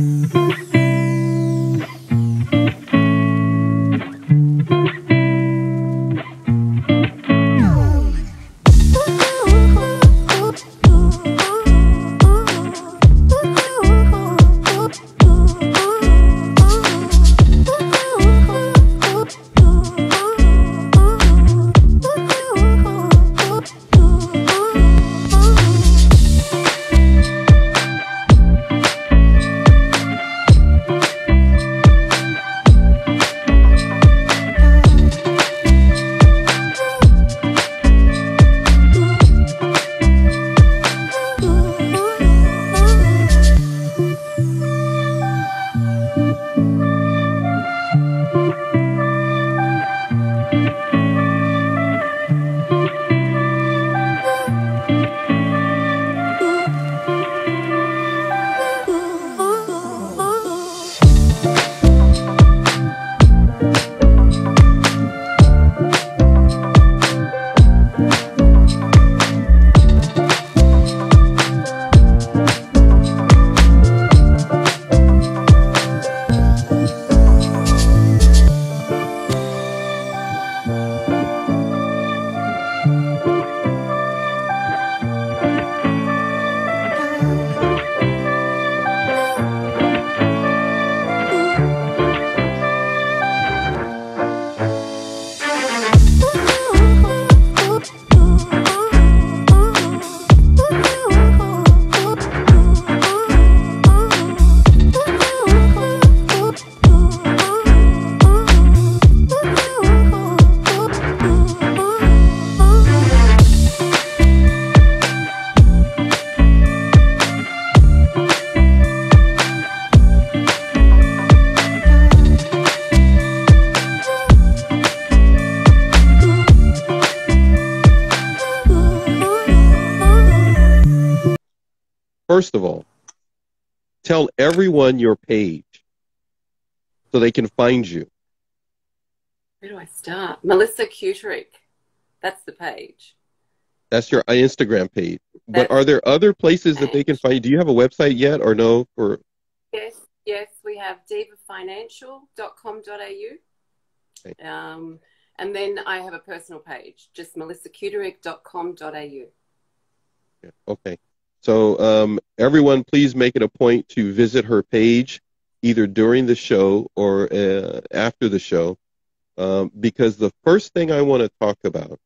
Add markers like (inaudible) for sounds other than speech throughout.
Mm-hmm. First of all, tell everyone your page so they can find you. Where do I start? Melissa Kuterick. That's the page. That's your Instagram page. But are there other places that they can find you? Do you have a website yet or no? For Yes, yes, we have divafinancial.com.au. Okay. Um, and then I have a personal page, just melissakuderick.com.au. okay. So um, everyone, please make it a point to visit her page either during the show or uh, after the show, um, because the first thing I want to talk about,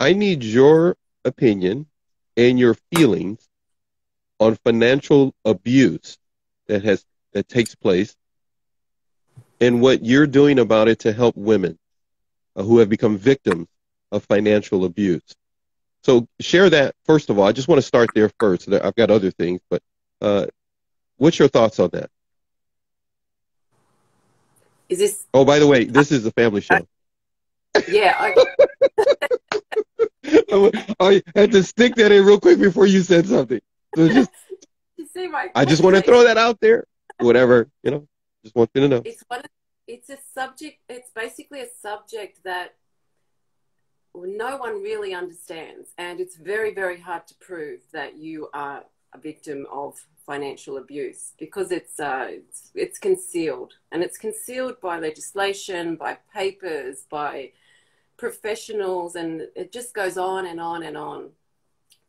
I need your opinion and your feelings on financial abuse that has that takes place and what you're doing about it to help women uh, who have become victims of financial abuse. So share that first of all. I just want to start there first. I've got other things, but uh, what's your thoughts on that? Is this, Oh, by the way, this is a family show. (laughs) yeah, I, (laughs) (laughs) I had to stick that in real quick before you said something. So just, I just want to throw that out there. Whatever, you know, just want you to know. It's one. Of, it's a subject. It's basically a subject that no one really understands, and it's very, very hard to prove that you are a victim of financial abuse because it's uh, it's, it's concealed, and it's concealed by legislation, by papers, by professionals, and it just goes on and on and on.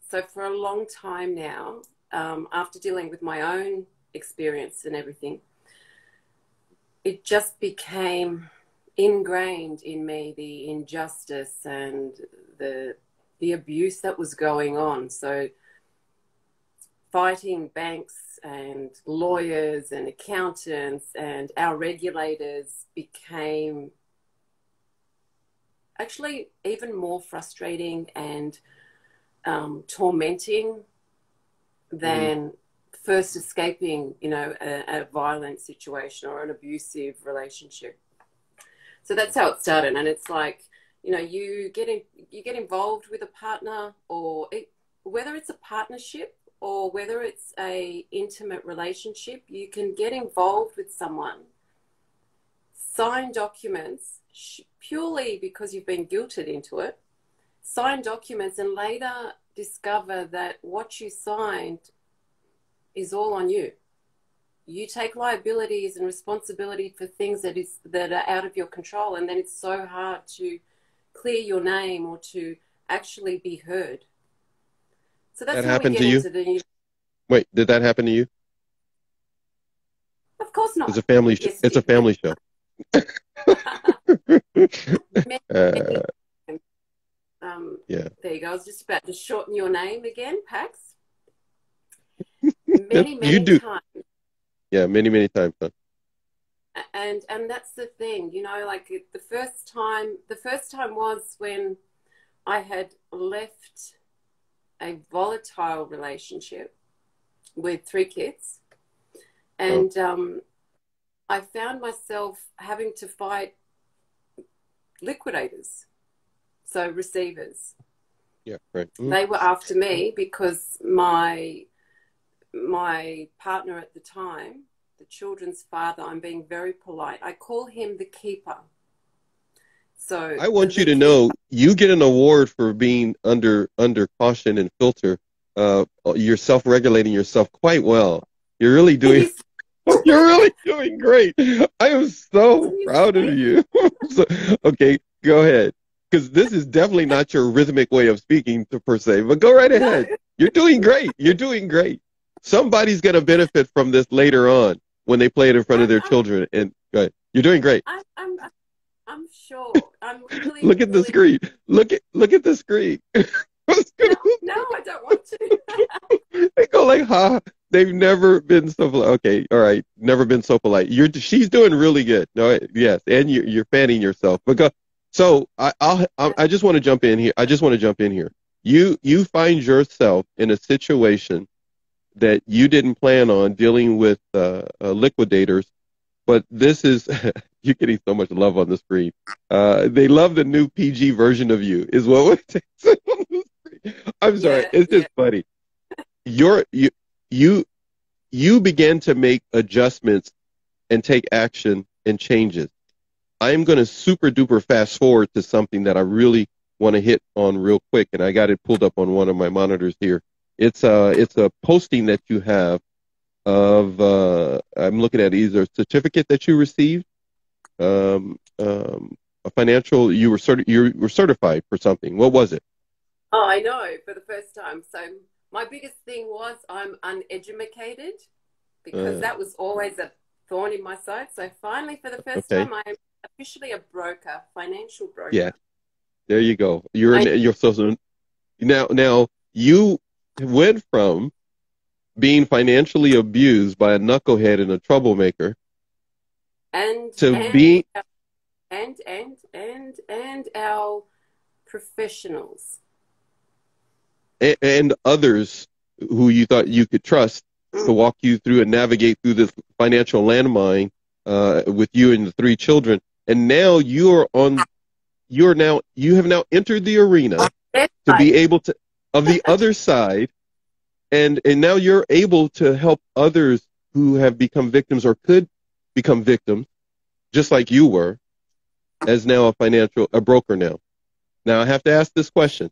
So for a long time now, um, after dealing with my own experience and everything, it just became ingrained in me the injustice and the the abuse that was going on. So fighting banks and lawyers and accountants and our regulators became actually even more frustrating and um, tormenting than first escaping, you know, a, a violent situation or an abusive relationship. So that's how it started, and it's like, you know, you get in, you get involved with a partner, or it, whether it's a partnership or whether it's a intimate relationship, you can get involved with someone, sign documents purely because you've been guilted into it, sign documents, and later discover that what you signed is all on you. You take liabilities and responsibility for things that is that are out of your control and then it's so hard to clear your name or to actually be heard so that's That happened to you? the new Wait, did that happen to you? of course not It's a family. Sh- Yes, it's a family show. Uh, (laughs) (laughs) (laughs) um, Yeah. there you go i was just about to shorten your name again pax many many You do. times yeah, many many times. Huh? and and that's the thing you know like the first time the first time was when i had left a volatile relationship with three kids and um, i found myself having to fight liquidators so receivers Yeah, right. Mm. they were after me because my my partner at the time the children's father i'm being very polite i call him the keeper so I want you to know you get an award for being under under caution and filter. Uh, you're self-regulating yourself quite well. You're really doing. (laughs) You're really doing great. I am so proud of you. (laughs) so, okay, go ahead. Because this is definitely not your rhythmic way of speaking to, per se, but go right ahead. You're doing great. You're doing great. Somebody's going to benefit from this later on when they play it in front of their children. And go ahead. You're doing great. I, I'm, I'm sure. I'm (laughs) really. Look at the really- screen. Look at look at the screen. (laughs) No, no, I don't want to. (laughs) they go like, ha. They've never been so polite. Okay, all right, never been so polite. You're she's doing really good. No, yes, and you're you're fanning yourself. But go, so I I'll, I I just want to jump in here. I just want to jump in here. You you find yourself in a situation that you didn't plan on dealing with uh, uh, liquidators, but this is (laughs) you're getting so much love on the screen. Uh, they love the new PG version of you. Is what it says on. I'm sorry, Yeah, it's just funny. You're you you you began to make adjustments and take action and changes. I am going to super duper fast forward to something that I really want to hit on real quick, and I got it pulled up on one of my monitors here. It's a it's a posting that you have of uh, I'm looking at either a certificate that you received, um, um, a financial you were certi- you were certified for something. What was it? Oh, I know for the first time. So my biggest thing was I'm uneducated because Uh. that was always a thorn in my side. So finally, for the first Okay. time, I'm officially a broker, financial broker. Yeah. There you go. You're I- you're so so now now you went from being financially abused by a knucklehead and a troublemaker And to and, being and and and and our professionals. a- and others who you thought you could trust to walk you through and navigate through this financial landmine uh, with you and the three children. And now you are on. You're now you have now entered the arena to be able to of the (laughs) other side and and now you're able to help others who have become victims or could become victims just like you were as now a financial a broker now now i have to ask this question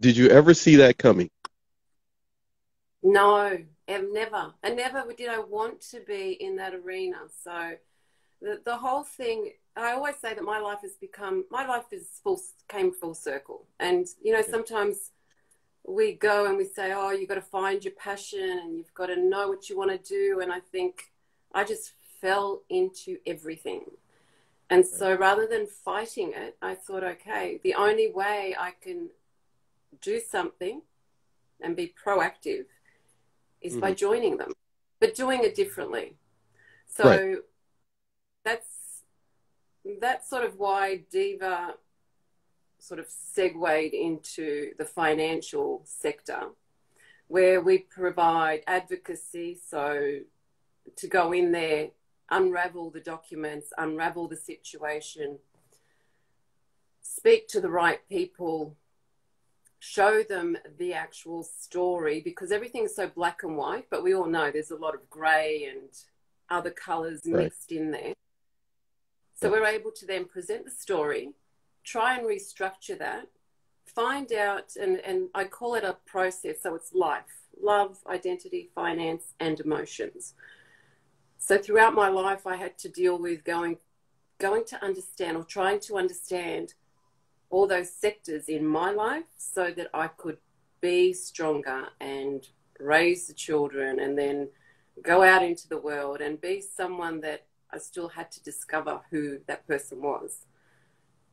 did you ever see that coming No, I've never. And never did I want to be in that arena. So the, the whole thing, I always say that my life has become, my life is full, came full circle. And, you know, sometimes we go and we say, oh, you've got to find your passion and you've got to know what you want to do. And I think I just fell into everything. And so rather than fighting it, I thought, okay, the only way I can do something and be proactive is by mm-hmm. joining them, but doing it differently. So Right. that's that's sort of why Diva sort of segued into the financial sector, where we provide advocacy. So to go in there, unravel the documents, unravel the situation, speak to the right people, show them the actual story because everything's so black and white, but we all know there's a lot of grey and other colours Right. mixed in there. So we're able to then present the story, try and restructure that, find out, and, and I call it a process. So it's life. love, identity, finance, and emotions. So throughout my life, I had to deal with going, going to understand or trying to understand all those sectors in my life so that I could be stronger and raise the children and then go out into the world and be someone that I still had to discover who that person was.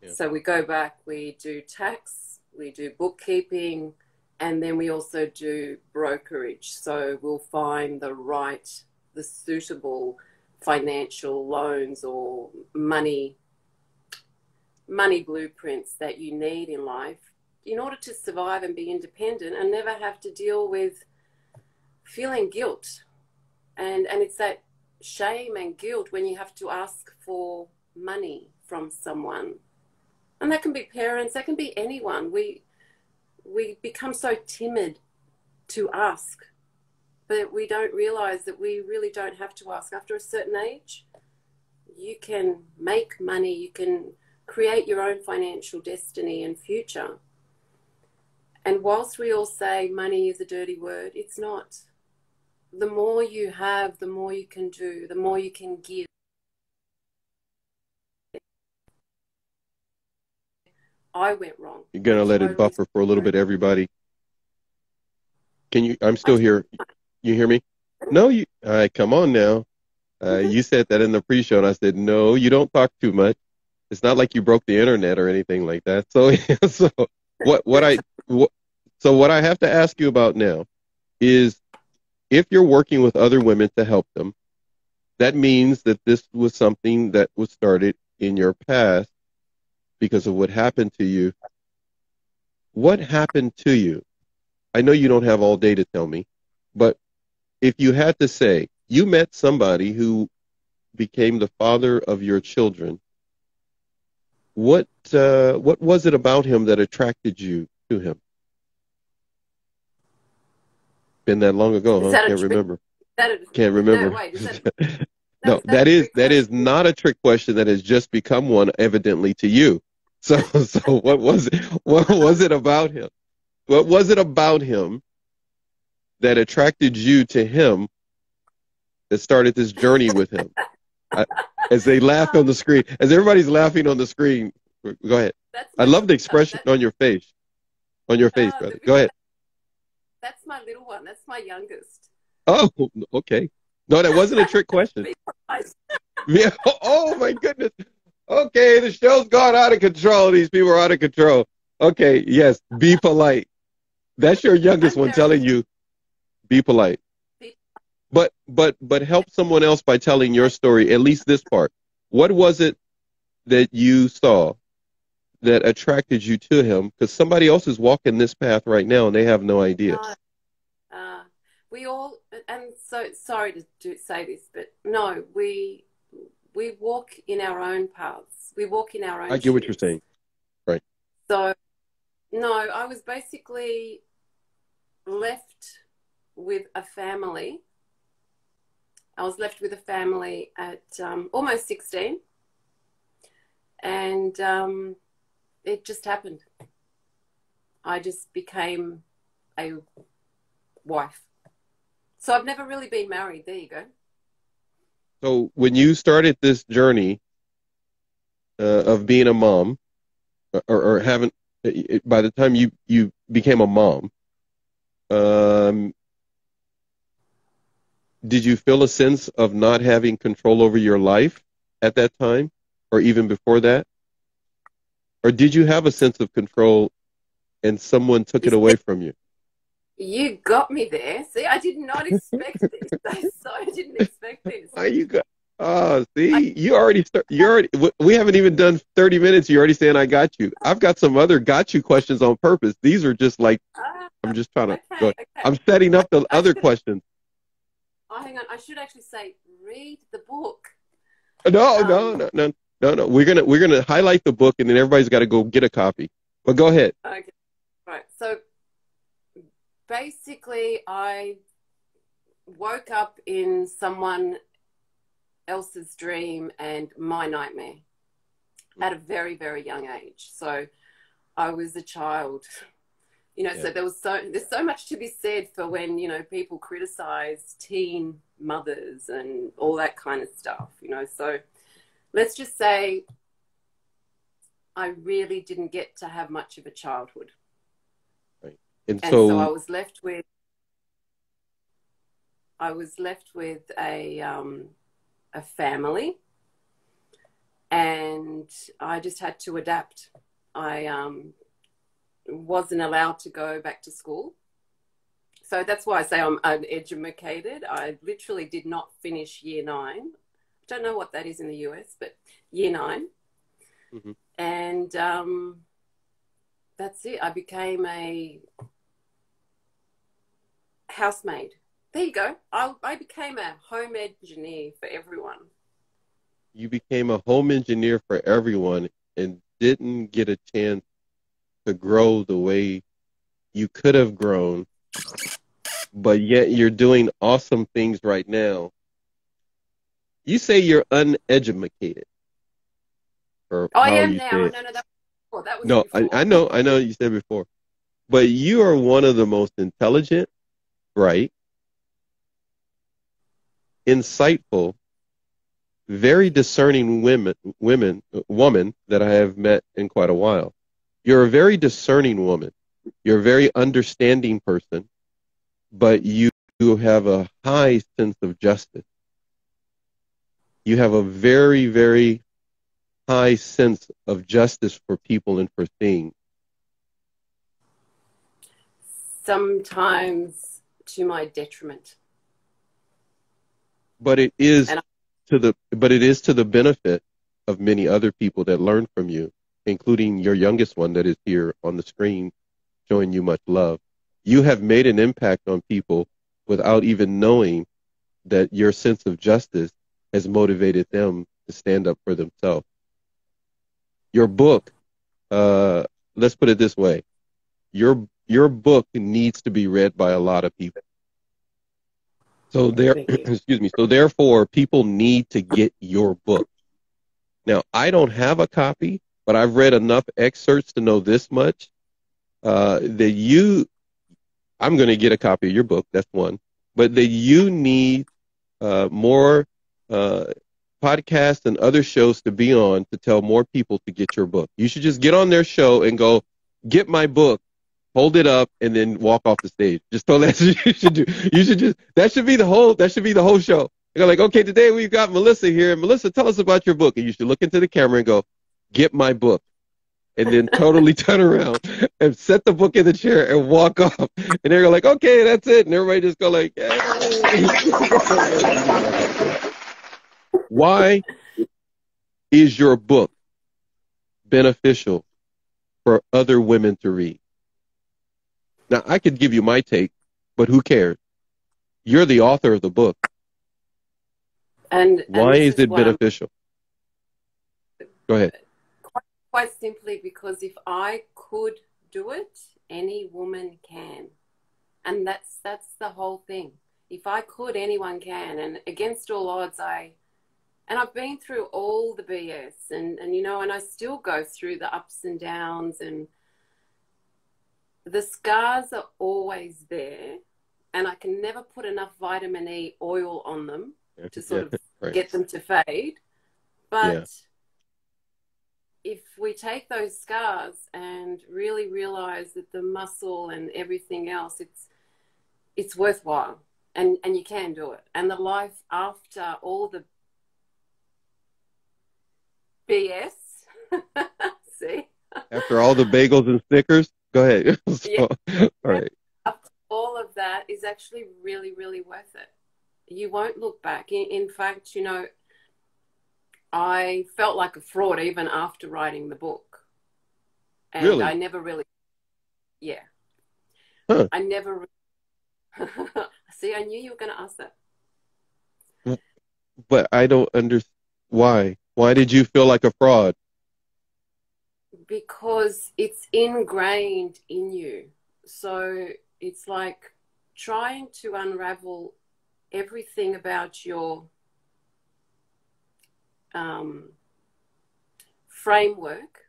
Yeah. So we go back, we do tax, we do bookkeeping, and then we also do brokerage. So we'll find the right, the suitable financial loans or money money blueprints that you need in life in order to survive and be independent and never have to deal with feeling guilt and and it's that shame and guilt when you have to ask for money from someone. And that can be parents that can be anyone. We we become so timid to ask but we don't realize that we really don't have to ask. After a certain age you can make money you can create your own financial destiny and future. And whilst we all say money is a dirty word it's not the more you have, the more you can do, the more you can give. I went wrong. You're gonna let it buffer for a little bit, everybody. Can you? I'm still here. You hear me? No, you. All right, come on now. Uh, mm-hmm. You said that in the pre-show, and I said no. You don't talk too much. It's not like you broke the internet or anything like that. So, (laughs) so what? What I? What, so what I have to ask you about now is if you're working with other women to help them, that means that this was something that was started in your past because of what happened to you. What happened to you? I know you don't have all day to tell me, but if you had to say, you met somebody who became the father of your children, what uh, what was it about him that attracted you to him? Been that long ago, huh? Can't remember. Can't remember. (laughs) That, no, that, that is that is not a trick question. That has just become one, evidently to you. (laughs) So, so what was it? What was it about him? What was it about him that attracted you to him? That started this journey with him. (laughs) I, as they laugh on the screen, as everybody's laughing on the screen. Go ahead. I love the expression on your face. On your face, uh, brother. Go ahead. That's my little one. That's my youngest. Oh, okay. No, that wasn't a trick question. (laughs) (laughs) yeah. Oh my goodness. Okay, the show's gone out of control. These people are out of control. Okay, yes, be polite. That's your youngest one telling you, be polite. But but but help someone else by telling your story. At least this part. What was it that you saw that attracted you to him? Because somebody else is walking this path right now and they have no idea. Uh, uh, we all, and so sorry to do, say this, but no, we we walk in our own paths. We walk in our own. I get shoes. what you're saying. Right. So, no, I was basically left with a family. I was left with a family at um, almost 16. And um, it just happened. I just became a wife. So I've never really been married. There you go. So when you started this journey uh, of being a mom, or, or having, by the time you you became a mom, um, did you feel a sense of not having control over your life at that time, or even before that? Or did you have a sense of control and someone took it away from you? You got me there. See, I did not expect this. (laughs) I so didn't expect this. Are you got? Oh, see, I, you already start. You already. We haven't even done thirty minutes. You're already saying I got you. I've got some other got you questions on purpose. These are just like uh, I'm just trying to. Okay, go. Okay. I'm setting up the I other should, questions. Oh, hang on. I should actually say read the book. No, um, no, no, no. No, no, we're gonna we're gonna highlight the book, and then everybody's got to go get a copy. But go ahead. Okay. Right. So basically, I woke up in someone else's dream and my nightmare hmm. at a very very young age. So I was a child (laughs) You know, Yeah. so there was so there's so much to be said for when you know people criticize teen mothers and all that kind of stuff. You know, so let's just say I really didn't get to have much of a childhood, And and so, so I was left with I was left with a um, a family, and I just had to adapt. I um, wasn't allowed to go back to school, so that's why I say I'm uneducated. I literally did not finish year nine. I don't know what that is in the US, but year 9 Mhm. and um, that's it. I became a housemaid. There you go. I, I became a home engineer for everyone. you became a home engineer for everyone and didn't get a chance to grow the way you could have grown, but yet you're doing awesome things right now. You say you're uneducated. Or Oh, I am now. No, no, that, before. that was No, I. I know, I know you said before, but you are one of the most intelligent, bright, insightful, very discerning women, women, woman that I have met in quite a while. You're a very discerning woman. You're a very understanding person, but you, you have a high sense of justice. You have a very, very high sense of justice for people and for things. Sometimes to my detriment. but it is I- to the but it is to the benefit of many other people that learn from you including your youngest one that is here on the screen showing you much love you have made an impact on people without even knowing that your sense of justice has motivated them to stand up for themselves your book uh let's put it this way your your book needs to be read by a lot of people so there, excuse me. So therefore, people need to get your book. Now, I don't have a copy, but I've read enough excerpts to know this much: uh, that you, I'm going to get a copy of your book. That's one, but that you need uh, more uh, podcasts and other shows to be on to tell more people to get your book. You should just get on their show and go, get my book hold it up and then walk off the stage. Just (laughs) that's what you should do. You should just that should be the whole that should be the whole show. You go like, okay, today we've got Melissa here. Melissa, tell us about your book. And you should look into the camera and go, get my book. And then totally (laughs) turn around and set the book in the chair and walk off. And they're like, okay, that's it. And everybody just go like. (laughs) why is your book beneficial for other women to read? Now, I could give you my take, but who cares? You're the author of the book. And, and Why this is it why I'm- beneficial? Go ahead. Quite simply because if I could do it, any woman can. And that's that's the whole thing. If I could, anyone can. And against all odds, I and I've been through all the BS and, and you know, and I still go through the ups and downs and the scars are always there and I can never put enough vitamin E oil on them to sort of (laughs) right. get them to fade. But Yeah. if we take those scars and really realize that the muscle and everything else, it's it's worthwhile, and and you can do it. And the life after all the BS, (laughs) see, After all the bagels and Snickers, go ahead. (laughs) So, all right. all of that is actually really, really worth it. You won't look back. In, in fact, you know, I felt like a fraud even after writing the book. And Really? I never really, yeah. Huh. I never, (laughs) see, I knew you were going to ask that. But I don't understand why. Why did you feel like a fraud? because it's ingrained in you. So it's like trying to unravel everything about your um, framework,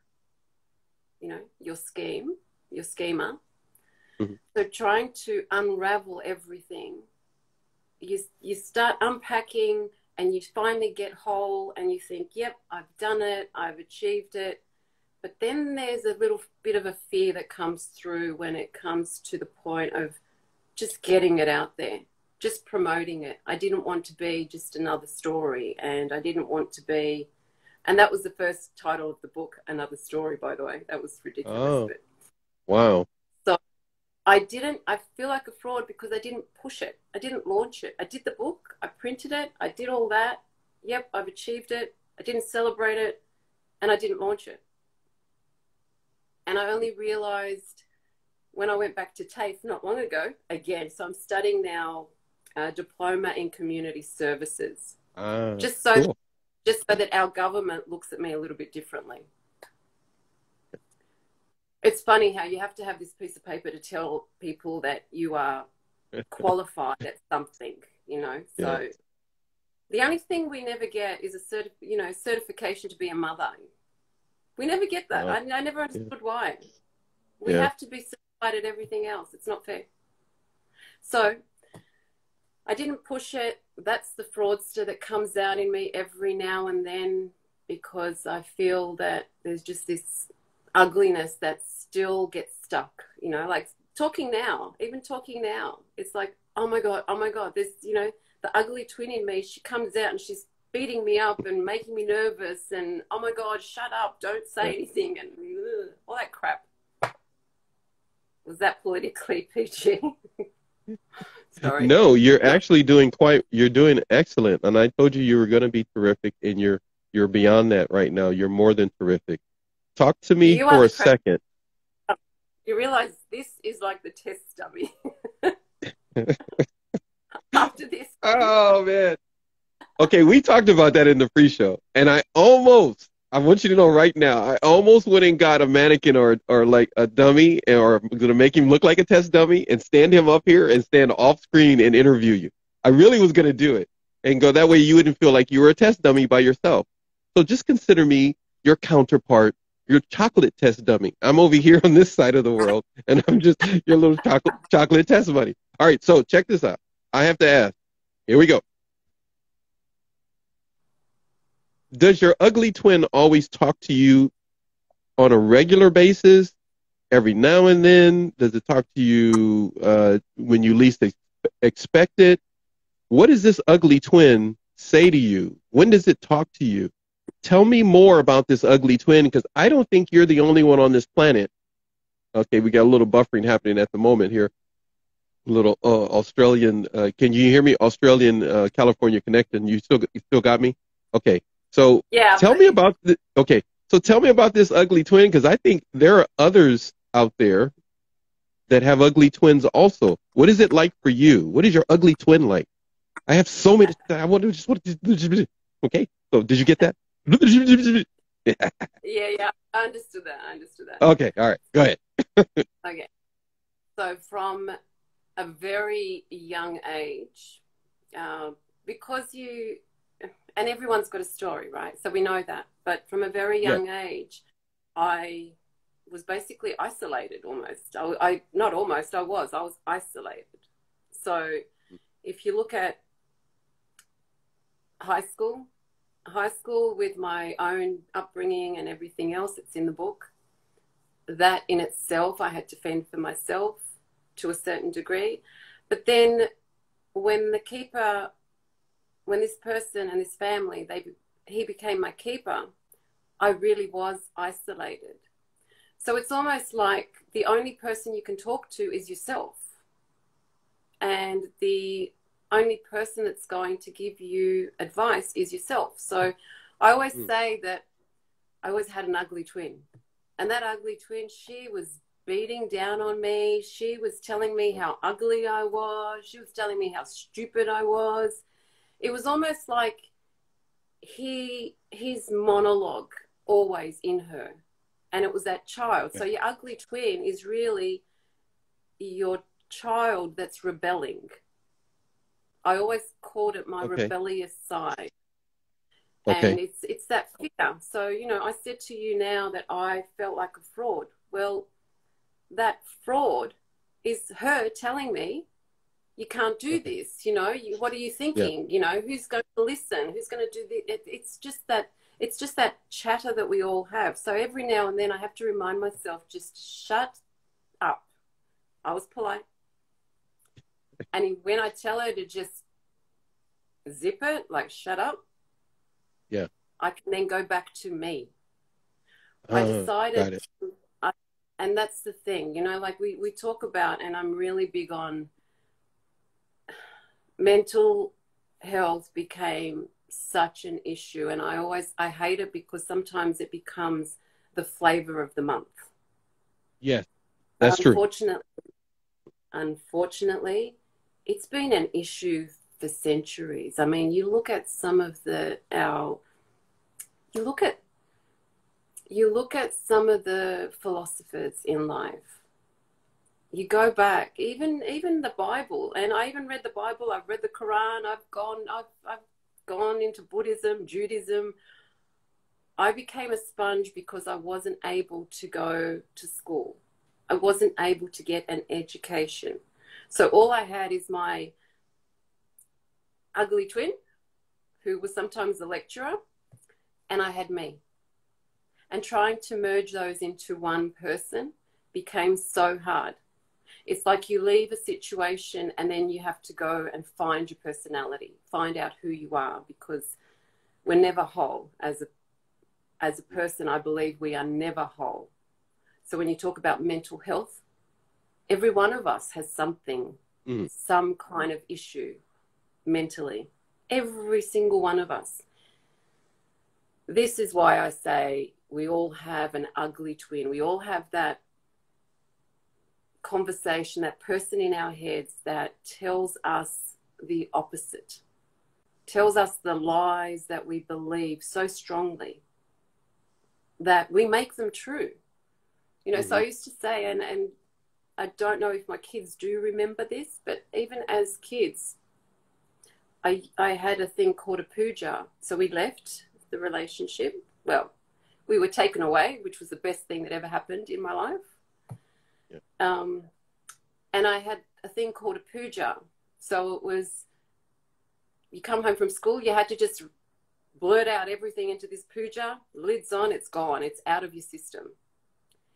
you know, your scheme, your schema, Mhm. So trying to unravel everything, you you start unpacking and you finally get whole and you think, "Yep, I've done it. I've achieved it." But then there's a little bit of a fear that comes through when it comes to the point of just getting it out there, just promoting it. I didn't want to be just another story, and I didn't want to be. And that was the first title of the book, Another Story, by the way. That was ridiculous. Oh. Wow. I didn't, I feel like a fraud because I didn't push it. I didn't launch it. I did the book, I printed it, I did all that. Yep, I've achieved it. I didn't celebrate it, and I didn't launch it. And I only realized when I went back to TAFE not long ago, again, so I'm studying now a diploma in community services, Ah, just so cool. just so that our government looks at me a little bit differently. It's funny how you have to have this piece of paper to tell people that you are (laughs) qualified at something, you know. So Yeah. the only thing we never get is a certi- you know certification to be a mother. We never get that. I, I never understood why. We Yeah. have to be certified at everything else. It's not fair. So I didn't push it. That's the fraudster that comes out in me every now and then because I feel that there's just this ugliness that still gets stuck. You know, like talking now, even talking now, it's like, oh my God, oh my God, there's, you know, the ugly twin in me. She comes out and she's beating me up and making me nervous and, oh my God, shut up, don't say anything and ugh, all that crap. Was that politically (laughs) PG? Sorry. No, you're actually doing quite. You're doing excellent, and I told you you were going to be terrific, and you're you're beyond that right now. You're more than terrific. Talk to me You for a pre- second. You realize this is like the test dummy. (laughs) After this, Oh man. Okay, we talked about that in the pre-show, and I almost. I want you to know right now. I almost went and got a mannequin or or like a dummy, or I'm gonna make him look like a test dummy, and stand him up here and stand off screen and interview you. I really was gonna do it, and go that way you wouldn't feel like you were a test dummy by yourself. So just consider me your counterpart, your chocolate test dummy. I'm over here on this side of the world, and I'm just your little chocolate chocolate test buddy. All right, so check this out. I have to ask. Here we go. Does your ugly twin always talk to you on a regular basis? Every now and then? Does it talk to you uh, when you least ex- expect it? What does this ugly twin say to you? When does it talk to you? Tell me more about this ugly twin because I don't think you're the only one on this planet. Okay, we got a little buffering happening at the moment here. A little uh, Australian. Uh, can you hear me? Australian uh, California connection. You still you still got me? Okay. So yeah. tell me about the okay so tell me about this ugly twin because i think there are others out there that have ugly twins also what is it like for you what is your ugly twin like i have so many i want to just what okay so did you get that Yeah, yeah. I understood that. I understood that. okay all right go ahead (laughs) Okay. So from a very young age, uh, because you, and everyone's got a story, right? So we know that. But from a very Yeah. young age, I was basically isolated almost. I, I not almost. I was. I was isolated. So if you look at high school, high school with my own upbringing and everything else, that's in the book that in itself I had to fend for myself to a certain degree. But then when the keeper, when this person and this family, they he became my keeper, I really was isolated. So it's almost like the only person you can talk to is yourself. And the only person that's going to give you advice is yourself. So I always Mm. say that I always had an ugly twin. And that ugly twin, she was beating down on me. She was telling me how ugly I was. She was telling me how stupid I was. It was almost like he his monologue always in her. And it was that child. So your ugly twin is really your child that's rebelling. I always called it my Okay. rebellious side okay and it's it's that fear so you know i said to you now that i felt like a fraud well that fraud is her telling me, you can't do this. You know, you, what are you thinking? Yeah. You know, who's going to listen? Who's going to do this? It, it's just that it's just that chatter that we all have. So every now and then I have to remind myself, just shut up. I was polite. And when I tell her to just zip it, like shut up, yeah, I can then go back to me. I oh, decided, I, and that's the thing, you know, like we, we talk about, and I'm really big on mental health became such an issue and i always i hate it because sometimes it becomes the flavor of the month. Yes that's unfortunately, true unfortunately it's been an issue for centuries i mean you look at some of the our you look at you look at some of the philosophers in life you go back even even the bible and i even read the bible i've read the quran i've gone i've, I've gone into Buddhism, Judaism, I became a sponge because I wasn't able to go to school. I wasn't able to get an education. So all I had is my ugly twin, who was sometimes a lecturer, and I had me. And trying to merge those into one person became so hard. It's like you leave a situation and then you have to go and find your personality, find out who you are, because we're never whole as a as a person. I believe we are never whole. So when you talk about mental health, every one of us has something, mm. some kind of issue mentally. Every single one of us. This is why I say we all have an ugly twin. We all have that conversation, that person in our heads that tells us the opposite, tells us the lies that we believe so strongly that we make them true. You know, mm-hmm. so I used to say, and, and I don't know if my kids do remember this, but even as kids, I, I had a thing called a puja. So we left the relationship. Well, we were taken away, which was the best thing that ever happened in my life. Yeah. Um, and I had a thing called a puja. So it was, you come home from school, you had to just blurt out everything into this puja, lids on, it's gone, it's out of your system.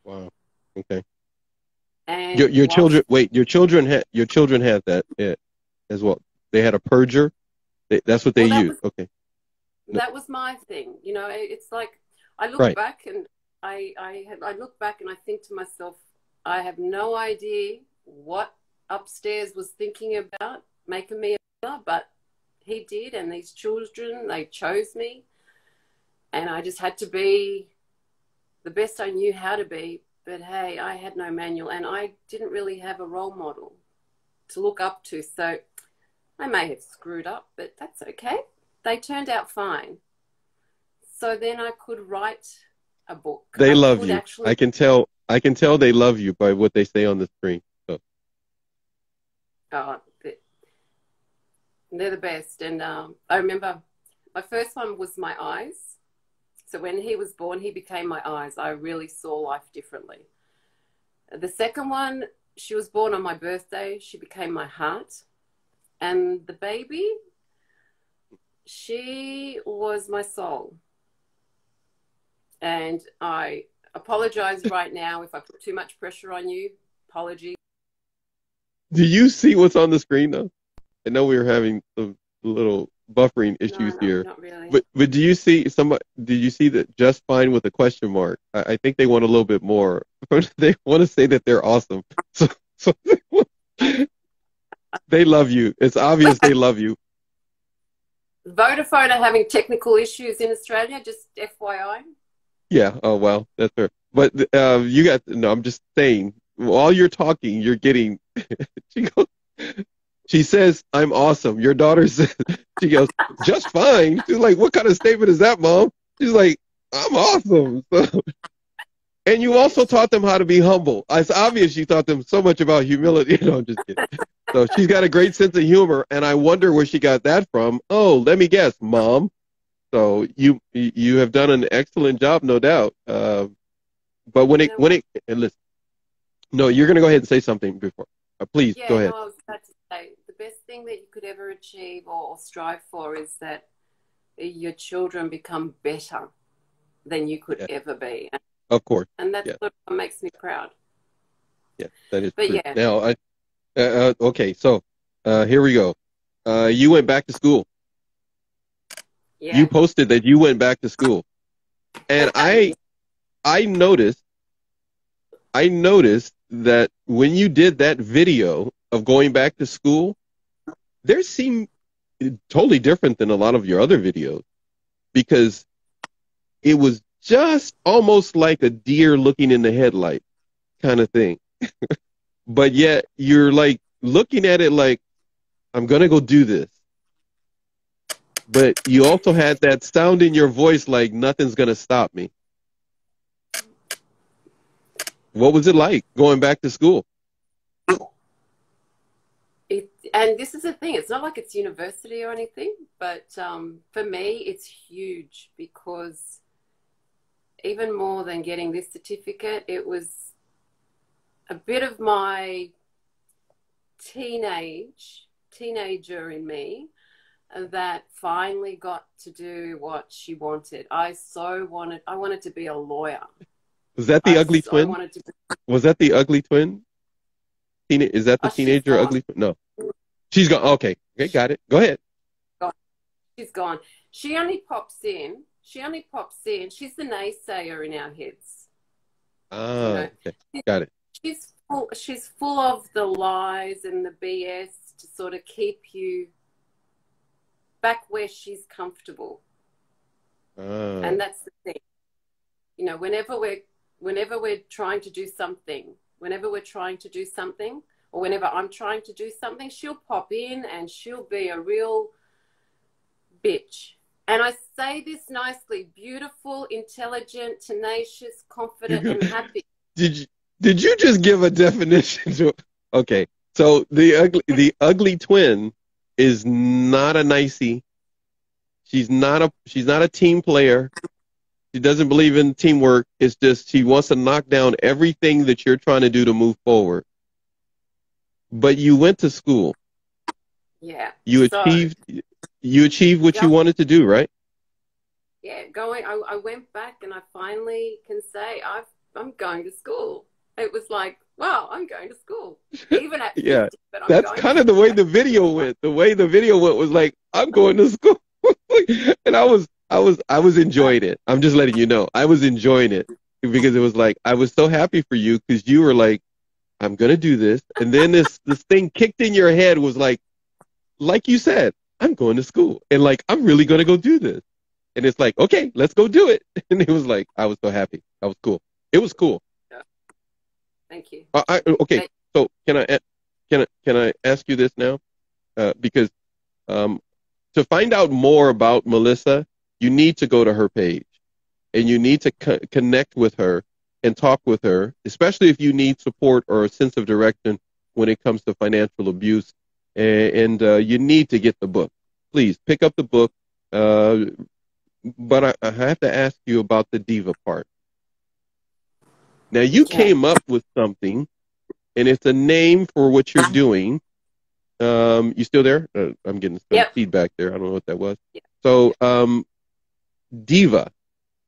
Wow. Okay. And your, your children, wait, your children had your children had that yeah, as well. They had a purger. They, that's what they well, use. Was, okay. That was my thing. You know, it's like I look right. back and I I have, I look back and I think to myself, I have no idea what upstairs was thinking about making me a mother, but he did, and these children they chose me, and I just had to be the best I knew how to be. But hey, I had no manual, and I didn't really have a role model to look up to, so I may have screwed up, but that's okay. They turned out fine. So then I could write a book. They I love you. Actually... I can tell. I can tell they love you by what they say on the screen. So. Oh, they're the best. And um, I remember my first one was my eyes. So when he was born, he became my eyes. I really saw life differently. The second one, she was born on my birthday. She became my heart. And the baby, she was my soul. And I apologize (laughs) right now if I put too much pressure on you. Apology. Do you see what's on the screen though? I know we were having a little buffering issues no, no, here. Not really. But but do you see somebody? Did you see that just fine with a question mark? I, I think they want a little bit more. (laughs) they want to say that they're awesome. (laughs) So so they, they love you. It's obvious they love you. (laughs) Vodafone are having technical issues in Australia. Just FYI. Yeah. Oh well, that's fair. But uh, you got no. I'm just saying. While you're talking, you're getting. she goes. She says, "I'm awesome." Your daughter (laughs) says, "She goes just fine." She's like, "What kind of statement is that, mom?" She's like, "I'm awesome." (laughs) So, and you also taught them how to be humble. It's obvious you taught them so much about humility. (laughs) No, I'm just kidding. So she's got a great sense of humor, and I wonder where she got that from. Oh, let me guess, mom. So you you have done an excellent job, no doubt. Uh, but when it when it and listen, no, you're gonna go ahead and say something before. Uh, please yeah, go ahead. No, I was about to say the best thing that you could ever achieve or, strive for is that your children become better than you could Yeah. ever be, Of course. and that's Yeah. what makes me proud. Yeah, that is But true. yeah. Now, I, uh, uh, okay, so uh, here we go. Uh, you went back to school. Yeah, You posted that you went back to school, and I, I noticed, I noticed that when you did that video of going back to school, there seemed totally different than a lot of your other videos because it was just almost like a deer looking in the headlight kind of thing. (laughs) but yet you're like looking at it like, I'm going to go do this. But you also had that sound in your voice like nothing's going to stop me. What was it like going back to school? it, and this is the thing. It's not like it's university or anything, but um, for me, it's huge because even more than getting this certificate, it was a bit of my teenage teenager in me that finally got to do what she wanted. I so wanted. I wanted to be a lawyer. Was that the I ugly so twin? be Was that the ugly twin? Teen- is that the Oh, teenager ugly twin? No. She's gone. Okay. Okay, got it. Go ahead. She's gone. She only pops in. She only pops in. She's the naysayer in our heads. Ah, No. okay. Got it. She's full. She's full of the lies and the BS to sort of keep you back where she's comfortable. Ah, And that's the thing. You know, whenever we're whenever we're trying to do something, whenever we're trying to do something, or whenever I'm trying to do something, she'll pop in and she'll be a real bitch. And I say this nicely beautiful, intelligent, tenacious, confident, and (laughs) happy. did you did you just give a definition to Okay. So the ugly the ugly twin is not a nicey. She's not a she's not a team player. She doesn't believe in teamwork. It's just she wants to knock down everything that you're trying to do to move forward. But you went to school. Yeah. You So- achieved you achieved what you wanted to do, right? Yeah, going. I, I went back and I finally can say I've, I'm going to school. It was like, wow, I'm going to school, (laughs) even at 50, Yeah, That's kind of the way the video went. The way the video went was like, I'm going to school. (laughs) and I was I was I was enjoying it. I'm just letting you know. I was enjoying it because it was like I was so happy for you because you were like, I'm gonna do this. And then this this thing kicked in your head was like like you said, I'm going to school. And like I'm really gonna go do this. And it's like, okay, let's go do it. (laughs) And it was like I was so happy. That was cool. It was cool. Thank you. Uh, I, okay, so can I can I can I ask you this now? Uh, because um, to find out more about Melissa, you need to go to her page, and you need to co- connect with her and talk with her, especially if you need support or a sense of direction when it comes to financial abuse. And, and uh, you need to get the book. Please pick up the book. Uh, but I, I have to ask you about the diva part. Now you Okay. came up with something, and it's a name for what you're doing. Um, you still there? Uh, I'm getting some Yep. feedback there. I don't know what that was. Yeah. So, um, diva,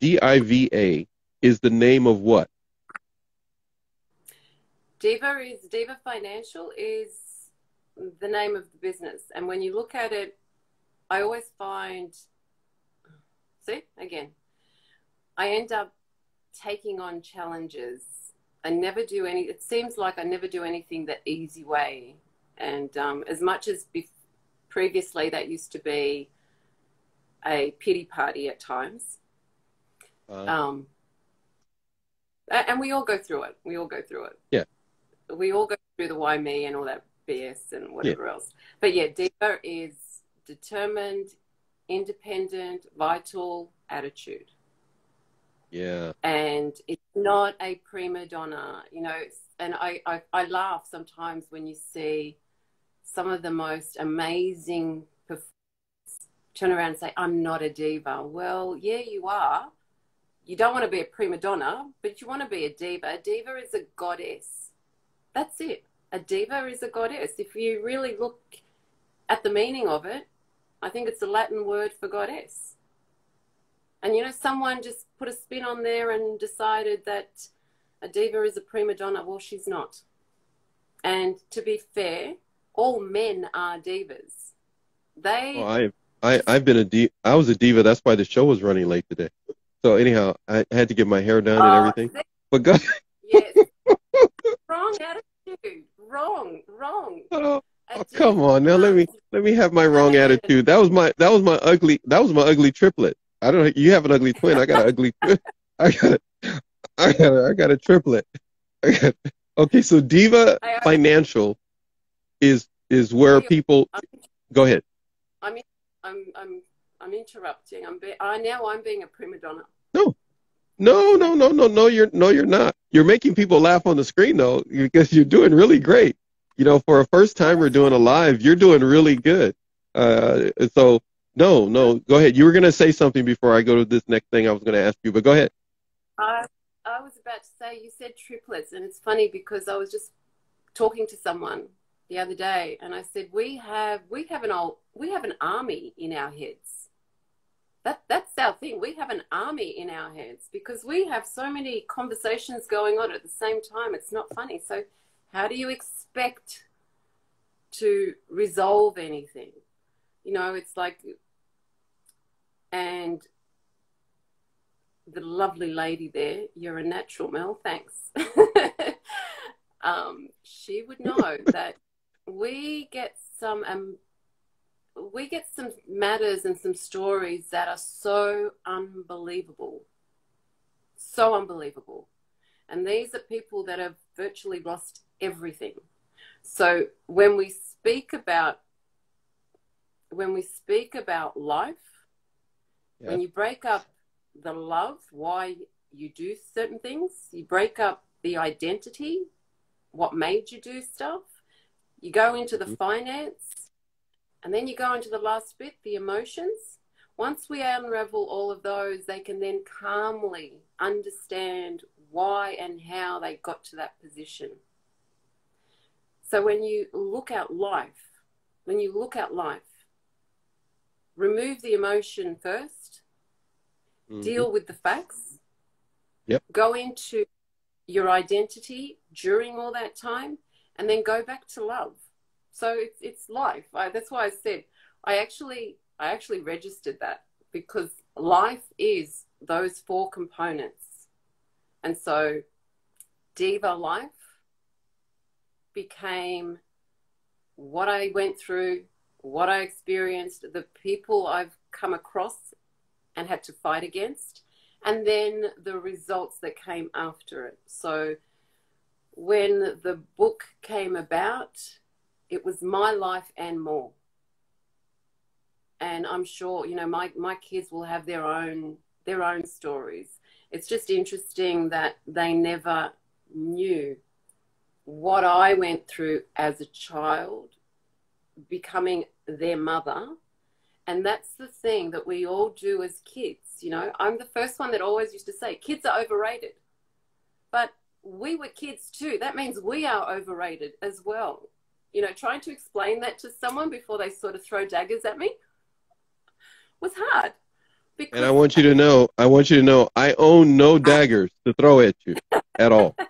D-I-V-A, is the name of what? Diva is Diva Financial is the name of the business, and when you look at it, I always find, see again, I end up taking on challenges. I never do any. It seems like I never do anything the easy way, and um, as much as be- previously that used to be a pity party at times. Uh, Um, and we all go through it. We all go through it. Yeah. We all go through the why me and all that BS and whatever else. But yeah, Diva is determined, independent, vital attitude. yeah. And it's not a prima donna, you know. And I, I, I laugh sometimes when you see some of the most amazing performers turn around and say, I'm not a diva. Well, yeah, you are. You don't want to be a prima donna, but you want to be a diva. A diva is a goddess. That's it. a diva is a goddess. If you really look at the meaning of it, I think it's a Latin word for goddess. And you know, someone just put a spin on there and decided that a diva is a prima donna. Well, she's not. And to be fair, all men are divas. They. I, I, I've been a diva. I was a diva. That's why the show was running late today. So anyhow, I had to get my hair done and oh, everything. But go. Yes. (laughs) wrong attitude. Wrong. Wrong. Oh, oh, come on now. Let me let me have my wrong attitude. That was my that was my ugly that was my ugly triplet. I don't. You have an ugly twin. I got an ugly. (laughs) I got. I got. A, I got a triplet. Got, okay, so Diva Financial is is where people. Go ahead. I mean, I'm I'm I'm interrupting. I'm be, I now I'm being a prima donna. No, no, no, no, no, no. You're no, you're not. You're making people laugh on the screen though, because you're doing really great. You know, for a first timer doing a live, you're doing really good. Uh, so no, no, go ahead. You were going to say something before I go to this next thing I was going to ask you, but go ahead. I, I was about to say, you said triplets, and it's funny because I was just talking to someone the other day, and I said we have we have an old we have an army in our heads. That that's our thing. We have an army in our hands because we have so many conversations going on at the same time. It's not funny. So, how do you expect to resolve anything? You know, it's like and the lovely lady there, you're a natural, Mel, thanks. (laughs) um, she would know (laughs) that we get some um, we get some matters and some stories that are so unbelievable, so unbelievable, and these are people that have virtually lost everything. So when we speak about when we speak about life when you break up the love, why you do certain things, you break up the identity, what made you do stuff, you go into the mm-hmm. finance, and then you go into the last bit, the emotions. Once we unravel all of those, they can then calmly understand why and how they got to that position. So when you look at life, when you look at life, remove the emotion first, mm-hmm. deal with the facts, yep. go into your identity during all that time, and then go back to love. So it's it's life. I, that's why I said I actually I actually registered that because life is those four components, and so diva life became what I went through what I experienced, the people I've come across and had to fight against, and then the results that came after it. So when the book came about, it was my life and more. And I'm sure, you know, my, my kids will have their own their own stories. It's just interesting that they never knew what I went through as a child becoming their mother. And that's the thing that we all do as kids. You know, I'm the first one that always used to say kids are overrated. But we were kids too. That means we are overrated as well. You know, trying to explain that to someone before they sort of throw daggers at me was hard. Because and I want you to know, I want you to know, I own no daggers to throw at you at all. (laughs)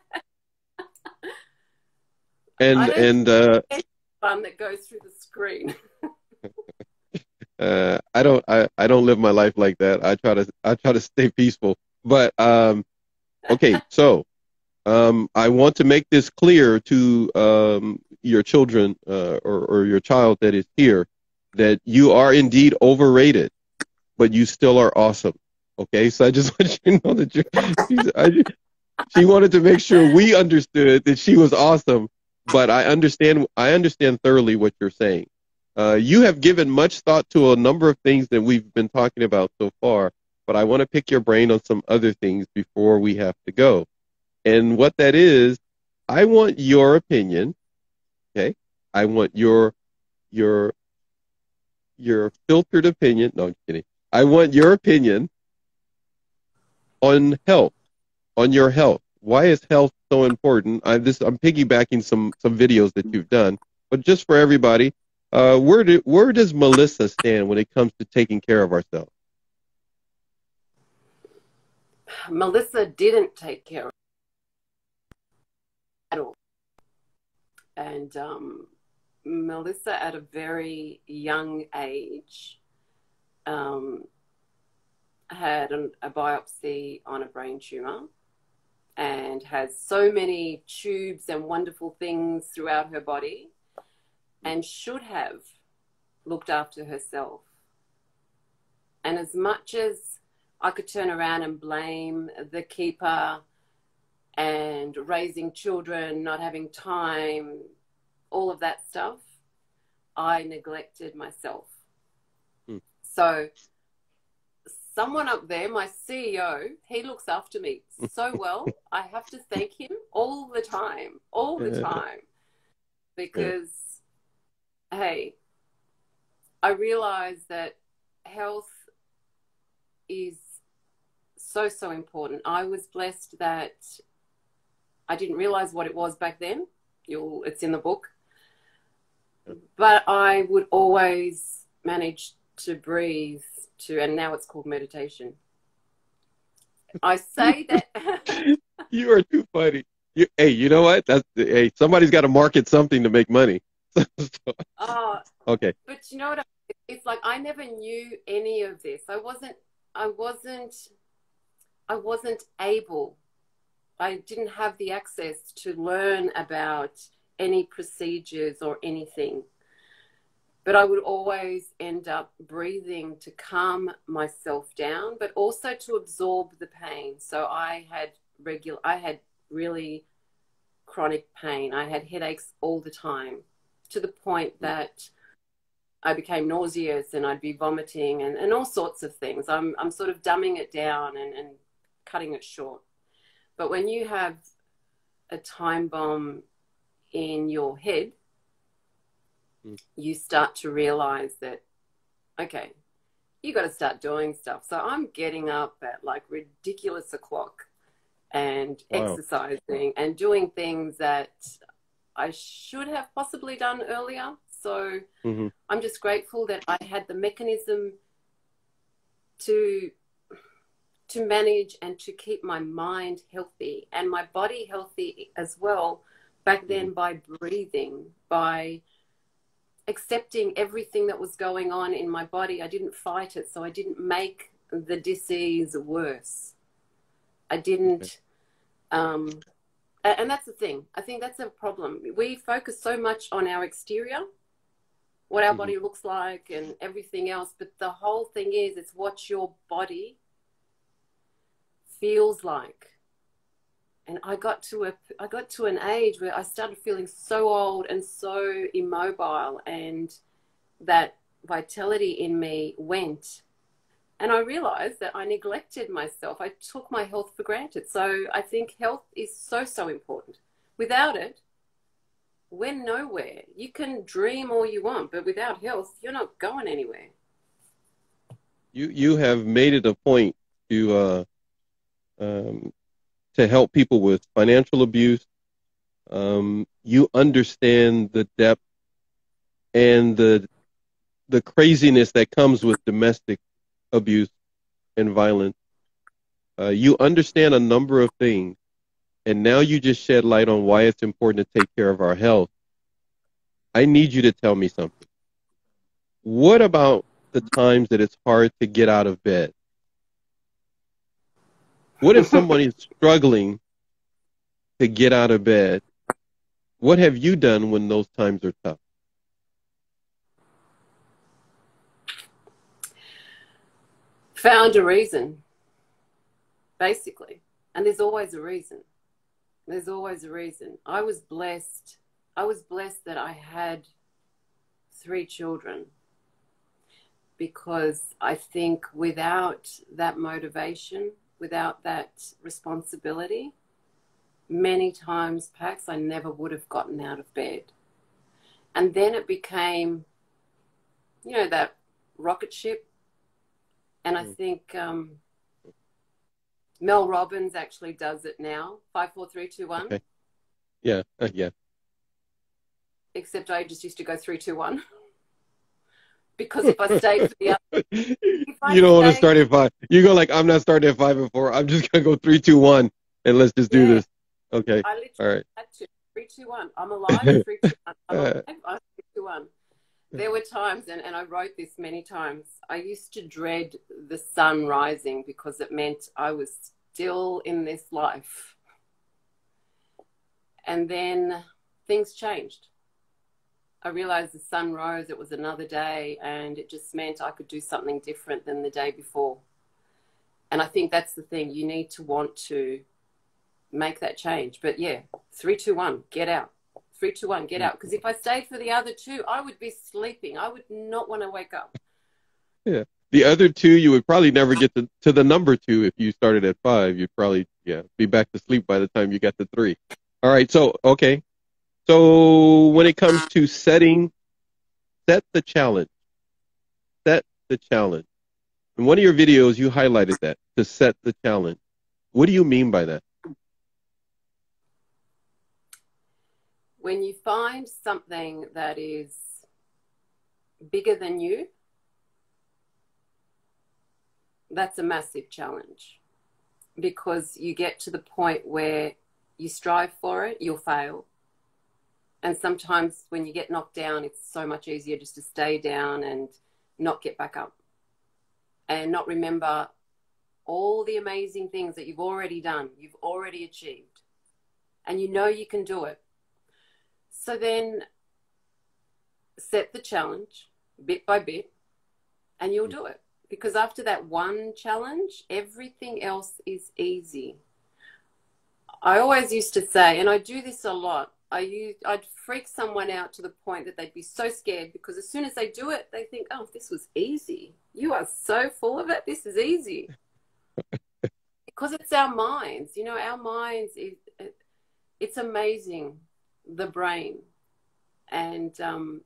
And and uh, fun that goes through the screen. (laughs) uh, I don't I, I don't live my life like that. I try to I try to stay peaceful. But um, okay, so um, I want to make this clear to um, your children uh, or, or your child that is here that you are indeed overrated, but you still are awesome. Okay, so I just (laughs) want you to know that you're, I, she wanted to make sure we understood that she was awesome but I understand I understand thoroughly what you're saying. Uh, you have given much thought to a number of things that we've been talking about so far, but I want to pick your brain on some other things before we have to go. And what that is, I want your opinion. Okay, I want your your your filtered opinion. No, I'm kidding. I want your opinion on health, on your health. why is health so important? I, this, I'm piggybacking some some videos that you've done, but just for everybody, uh, where do where does Melissa stand when it comes to taking care of ourselves? Melissa didn't take care all, and um, Melissa, at a very young age, um, had an, a biopsy on a brain tumor and has so many tubes and wonderful things throughout her body and should have looked after herself. And as much as I could turn around and blame the keeper and raising children, not having time, all of that stuff, I neglected myself. Hmm. So, someone up there, my CEO, he looks after me so (laughs) well. I have to thank him all the time, all the time, because, hey, I realize that health is so, so important. I was blessed that I didn't realize what it was back then. You'll, it's in the book but I would always manage to breathe to, and now it's called meditation. I say (laughs) that. you are too funny. You, hey, you know what? That's hey, somebody's got to market something to make money. (laughs) so, uh, okay. But you know what? It's like I never knew any of this. I wasn't. I wasn't. I wasn't able. I didn't have the access to learn about any procedures or anything. But I would always end up breathing to calm myself down, but also to absorb the pain. So I had regular, I had really chronic pain. I had headaches all the time to the point that I became nauseous and I'd be vomiting and, and all sorts of things. I'm, I'm sort of dumbing it down and, and cutting it short. But when you have a time bomb in your head, mm. you start to realize that, okay, you got to start doing stuff. So I'm getting up at like ridiculous o'clock and wow. exercising and doing things that I should have possibly done earlier. So mm-hmm. I'm just grateful that I had the mechanism to to manage and to keep my mind healthy and my body healthy as well back then mm-hmm. by breathing, by accepting everything that was going on in my body. I didn't fight it, so I didn't make the disease worse. I didn't, um, and that's the thing. I think that's a problem. We focus so much on our exterior, what our mm-hmm. body looks like, and everything else, but the whole thing is, it's what your body feels like and I got to a I got to an age where I started feeling so old and so immobile and that vitality in me went and I realized that I neglected myself. I took my health for granted. So I think health is so so important. Without it, we're nowhere. You can dream all you want, but without health, you're not going anywhere. You you have made it a point to uh, um, to help people with financial abuse. Um, you understand the depth and the the craziness that comes with domestic abuse and violence. Uh, you understand a number of things, and now you just shed light on why it's important to take care of our health. I need you to tell me something. What about the times that it's hard to get out of bed? What if someone is struggling to get out of bed? What have you done when those times are tough? Found a reason, basically. And there's always a reason. There's always a reason. I was blessed. I was blessed that I had three children because I think without that motivation, without that responsibility, many times, perhaps I never would have gotten out of bed. And then it became, you know, that rocket ship. And I mm. think um, Mel Robbins actually does it now. Five, four, three, two, one. Okay. Yeah, uh, yeah. Except I just used to go three, two, one. (laughs) because if I stay for the other, (laughs) you don't want to start at five. You go like I'm not starting at five and four. I'm just gonna go three, two, one, and let's just do Yeah. this. Okay. I literally All right. had to. Three, two, one. I'm alive. Three, two, one. I'm (laughs) uh. alive. I'm three, two, one. There were times, and, and I wrote this many times, I used to dread the sun rising because it meant I was still in this life. And then things changed. I realized the sun rose, it was another day, and it just meant I could do something different than the day before. And I think that's the thing. You need to want to make that change. But yeah, three, two, one, get out. Three, two, one, get out. Because if I stayed for the other two, I would be sleeping. I would not want to wake up. Yeah. The other two, you would probably never get to, to the number two if you started at five. You'd probably, yeah, be back to sleep by the time you got to three. All right. So, okay. So when it comes to setting, set the challenge. Set the challenge. In one of your videos, you highlighted that to set the challenge. What do you mean by that? When you find something that is bigger than you, that's a massive challenge because you get to the point where you strive for it, you'll fail. And sometimes when you get knocked down, it's so much easier just to stay down and not get back up and not remember all the amazing things that you've already done, you've already achieved, and you know you can do it. So then set the challenge bit by bit, and you'll do it. Because after that one challenge, everything else is easy. I always used to say, and I do this a lot, I used, I'd freak someone out to the point that they'd be so scared because as soon as they do it, they think, oh, this was easy. You are so full of it. This is easy. (laughs) because it's our minds. You know, our minds, it, it, it's amazing, the brain. And um,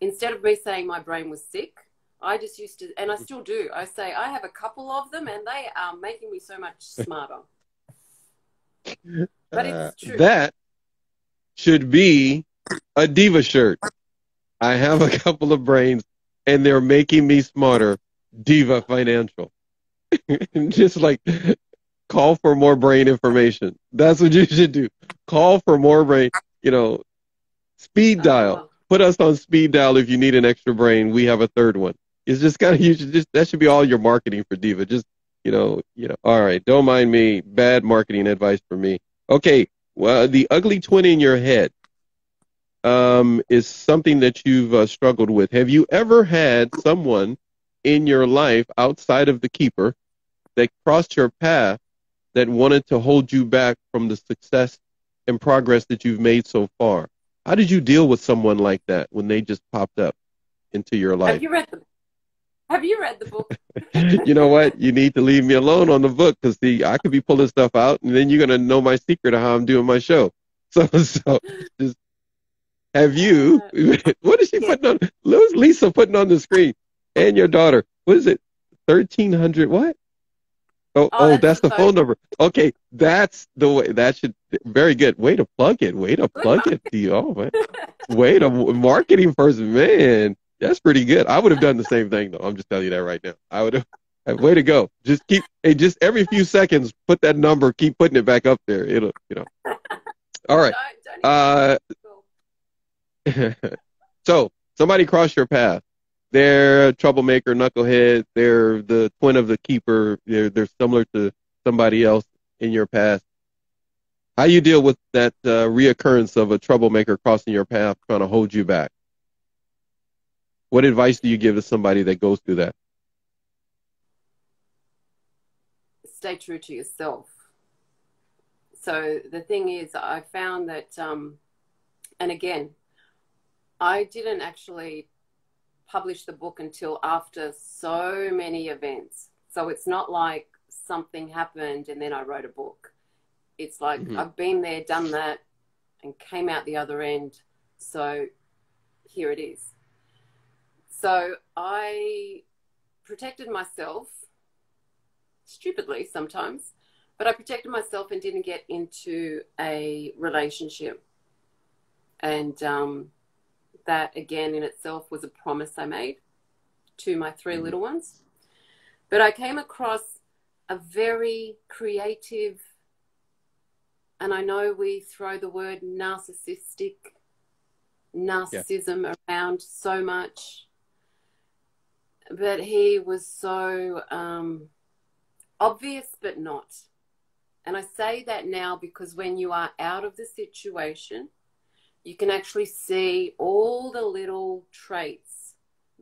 instead of me saying my brain was sick, I just used to, and I still do, I say, I have a couple of them and they are making me so much smarter. (laughs) But it's true. Uh, that should be a diva shirt. I have a couple of brains and they're making me smarter. Diva Financial. (laughs) Just like call for more brain information. That's what you should do. Call for more brain, you know, speed dial. Oh, Put us on speed dial if you need an extra brain. We have a third one. It's just kind of you should just that should be all your marketing for Diva. Just you know, you know. All right, don't mind me. Bad marketing advice for me. Okay, well, the ugly twin in your head um, is something that you've uh, struggled with. Have you ever had someone in your life outside of the keeper that crossed your path that wanted to hold you back from the success and progress that you've made so far? How did you deal with someone like that when they just popped up into your life? Have you read the Have you read the book? (laughs) you know what? You need to leave me alone on the book because see, I could be pulling stuff out, and then you're gonna know my secret of how I'm doing my show. (laughs) So, so just have you? Uh, (laughs) what is she putting on? Lisa putting on the screen? And your daughter? What is it? Thirteen hundred? What? Oh, Oh, oh, that's that's the the phone number. Okay, that's the way. That should very good. Way to plug it. Way to plug it. Theo. Oh, man. Way to marketing person, man. That's pretty good. I would have done the same thing though. I'm just telling you that right now. I would have. Way to go. Just keep. Hey, just every few seconds, put that number. Keep putting it back up there. It'll. You know. All right. Uh, (laughs) so somebody crossed your path. They're a troublemaker, knucklehead. They're the twin of the keeper. They're they're similar to somebody else in your past. How you deal with that uh, reoccurrence of a troublemaker crossing your path, trying to hold you back? What advice do you give to somebody that goes through that? stay true to yourself. So the thing is, I found that, um, and again, I didn't actually publish the book until after so many events. So it's not like something happened and then I wrote a book. It's like Mhm. I've been there, done that, and came out the other end. So here it is. So I protected myself stupidly sometimes. But I protected myself and didn't get into a relationship. And um, that, again, in itself was a promise I made to my 3 mm-hmm. little ones. But I came across a very creative, and I know we throw the word narcissistic, narcissism yeah. around so much, but he was so um, obvious, but not. And I say that now because when you are out of the situation, you can actually see all the little traits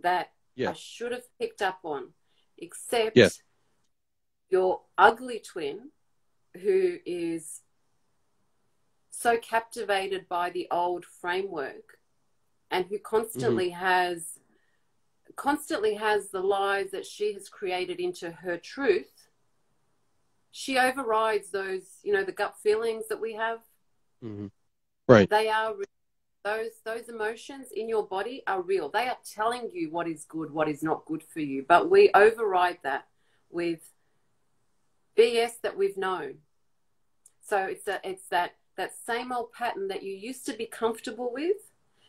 that I should have picked up on, except yes. your ugly twin, who is so captivated by the old framework and who constantly mm-hmm. has constantly has the lies that she has created into her truth she overrides those, you know, the gut feelings that we have. Mm-hmm. Right. They are those those emotions in your body are real. They are telling you what is good, what is not good for you. But we override that with BS that we've known. So it's a, it's that that same old pattern that you used to be comfortable with.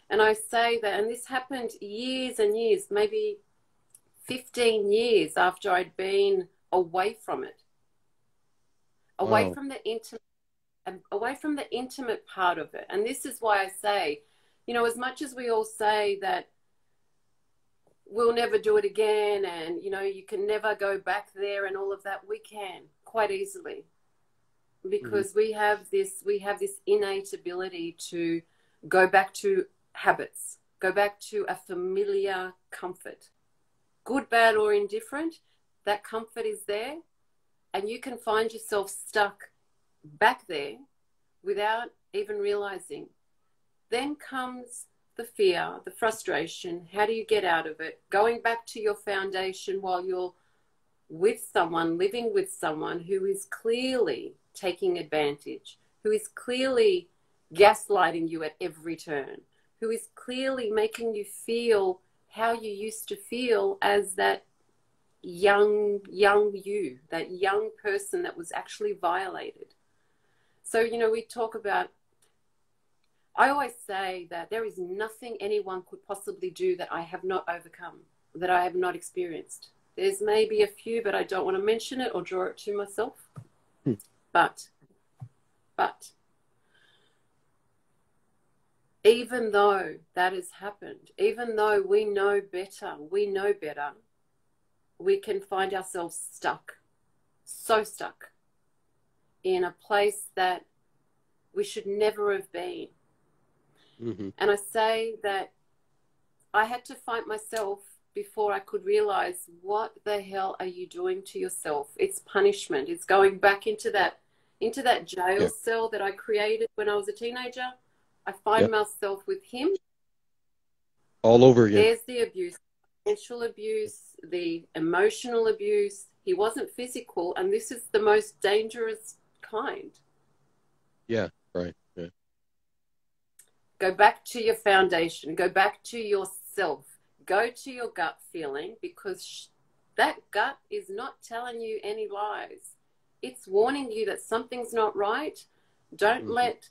And I say that, and this happened years and years, maybe 15 years after I'd been away from it away wow. from the intimate away from the intimate part of it and this is why i say you know as much as we all say that we'll never do it again and you know you can never go back there and all of that we can quite easily because mm-hmm. we have this we have this innate ability to go back to habits go back to a familiar comfort good bad or indifferent that comfort is there and you can find yourself stuck back there without even realizing. Then comes the fear, the frustration. How do you get out of it? Going back to your foundation while you're with someone, living with someone who is clearly taking advantage, who is clearly gaslighting you at every turn, who is clearly making you feel how you used to feel as that young young you that young person that was actually violated. So you know we talk about i always say that there is nothing anyone could possibly do that i have not overcome that i have not experienced. There's maybe a few but i don't want to mention it or draw it to myself. Hmm. but but even though that has happened even though we know better we know better we can find ourselves stuck, so stuck in a place that we should never have been. Mm-hmm. And I say that I had to fight myself before I could realize what the hell are you doing to yourself? It's punishment. It's going back into that into that jail yeah. cell that I created when I was a teenager. I find yeah. myself with him all over again. There's the abuse financial abuse, the emotional abuse. He wasn't physical, and this is the most dangerous kind. Yeah, right. Yeah. Go back to your foundation, go back to yourself, go to your gut feeling because that gut is not telling you any lies. It's warning you that something's not right. Don't mm-hmm. let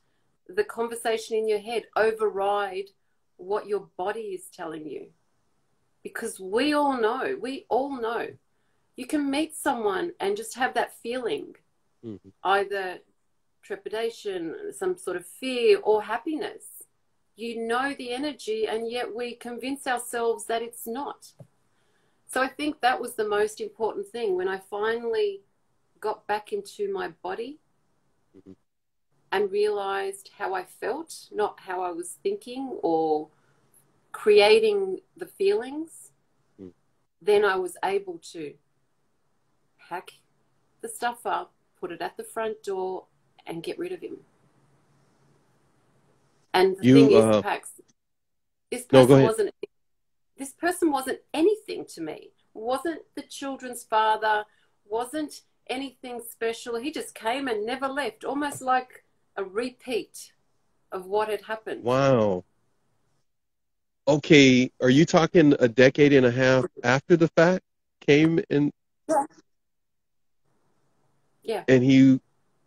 the conversation in your head override what your body is telling you because we all know, we all know. You can meet someone and just have that feeling, mm-hmm. either trepidation, some sort of fear, or happiness. You know the energy, and yet we convince ourselves that it's not. So I think that was the most important thing when I finally got back into my body. And realized how I felt, not how I was thinking or creating the feelings, mm. then I was able to pack the stuff up, put it at the front door, and get rid of him. And the you, thing uh, is, Pax, this person no, wasn't. This person wasn't anything to me. wasn't the children's father. wasn't anything special. He just came and never left, almost like a repeat of what had happened. Wow okay, are you talking a decade and a half after the fact came in? Yeah. And he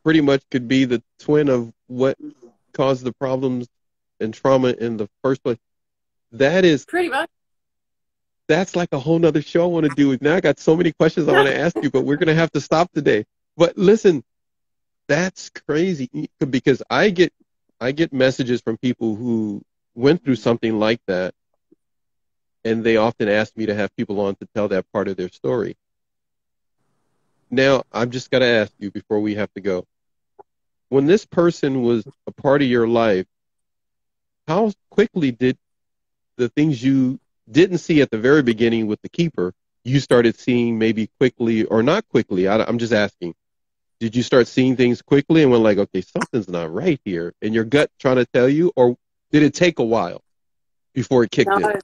pretty much could be the twin of what caused the problems and trauma in the first place. That is Pretty much. that's like a whole nother show I want to do. With now I got so many questions I want to ask you, but we're gonna have to stop today. But listen, that's crazy because I get I get messages from people who went through mm-hmm. something like that, and they often ask me to have people on to tell that part of their story. Now I'm just gonna ask you before we have to go. When this person was a part of your life, how quickly did the things you didn't see at the very beginning with the keeper, you started seeing maybe quickly or not quickly? I, I'm just asking. Did you start seeing things quickly and went like, okay, something's not right here, and your gut trying to tell you, or did it take a while before it kicked No, in?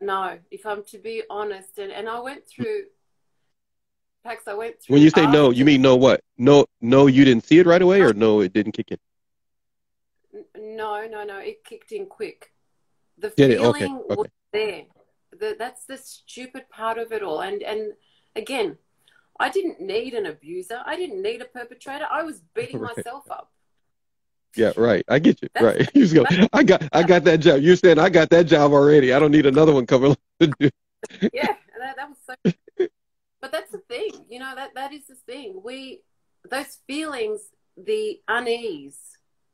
no. If I'm to be honest, and, and I went through, Pax, I went through. When you say no, you mean no what? No, no, you didn't see it right away, or no, it didn't kick in. No, no, no. It kicked in quick. The Did feeling Okay, okay. was there. The, that's the stupid part of it all. And and again, I didn't need an abuser. I didn't need a perpetrator. I was beating (laughs) Right. myself up. Yeah, right. I get you. That's- right. (laughs) You just go. I got, I got that job. You're saying I got that job already. I don't need another one coming. along (laughs) to do. yeah, that, that was so. But that's the thing, you know that that is the thing. We those feelings, the unease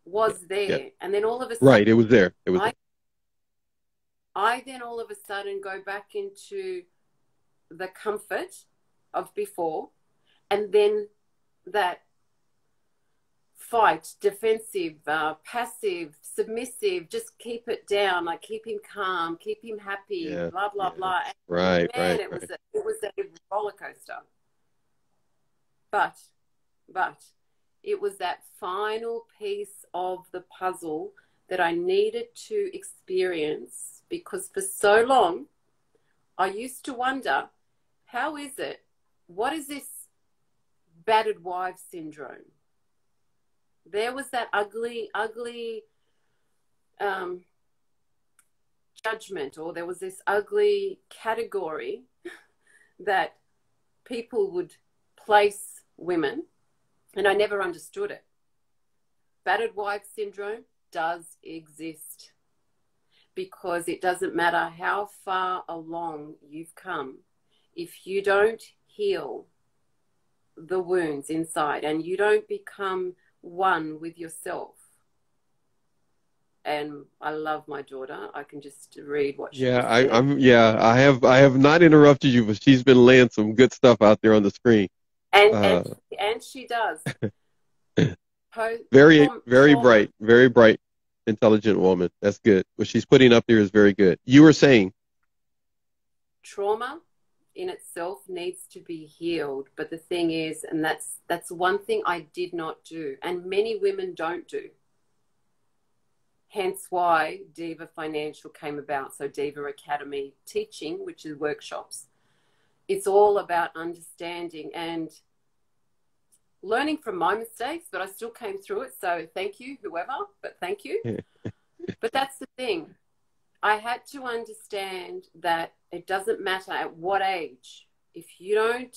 was there, Yeah. and then all of a sudden, Right. It was there. It was. I, I then all of a sudden go back into the comfort of before, and then that fight, defensive, uh, passive, submissive, just keep it down, like keep him calm, keep him happy, Yeah, blah blah yeah. blah. right. Man, Right. it was a, it was a roller coaster. But, but it was that final piece of the puzzle that I needed to experience because for so long I used to wonder, how is it? What is this battered wife syndrome? There was that ugly, ugly um, judgment, or there was this ugly category (laughs) that people would place women, and I never understood it. Battered wife syndrome does exist because it doesn't matter how far along you've come, if you don't heal the wounds inside and you don't become one with yourself. And I love my daughter. I can just read what she yeah I, i'm yeah i have i have not interrupted you but she's been laying some good stuff out there on the screen. and, uh, and and she does. (laughs) Very, very bright, very bright, intelligent woman. That's good. What she's putting up there is very good. You were saying, Trauma in itself needs to be healed, but the thing is, and that's that's one thing I did not do, and many women don't do. Hence why Diva Financial came about. So Diva Academy teaching, which is workshops. It's all about understanding and learning from my mistakes, but I still came through it. So thank you, whoever, but thank you. (laughs) but that's the thing. I had to understand that it doesn't matter at what age, if you don't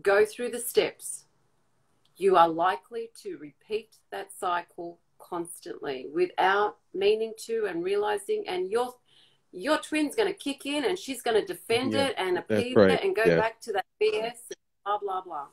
go through the steps, you are likely to repeat that cycle constantly without meaning to and realizing and your your twin's going to kick in and she's going to defend Yeah, it and appease right, it and go yeah. back to that BS and blah blah blah.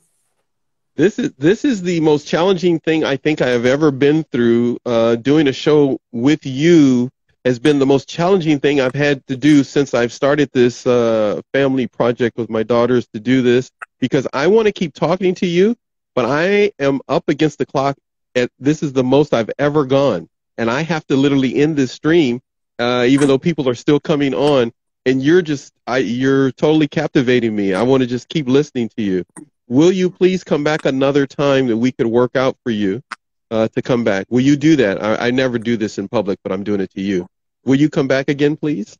This is this is the most challenging thing I think I have ever been through. Uh, doing a show with you has been the most challenging thing I've had to do since I've started this uh, family project with my daughters to do this because I want to keep talking to you, but I am up against the clock. At, this is the most I've ever gone, and I have to literally end this stream, uh, even though people are still coming on. And you're just, I, you're totally captivating me. I want to just keep listening to you. Will you please come back another time that we could work out for you uh, to come back? Will you do that? I, I never do this in public, but I'm doing it to you. Will you come back again, please?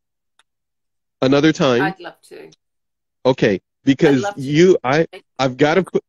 Another time? I'd love to. Okay, because you, I, I've got to put.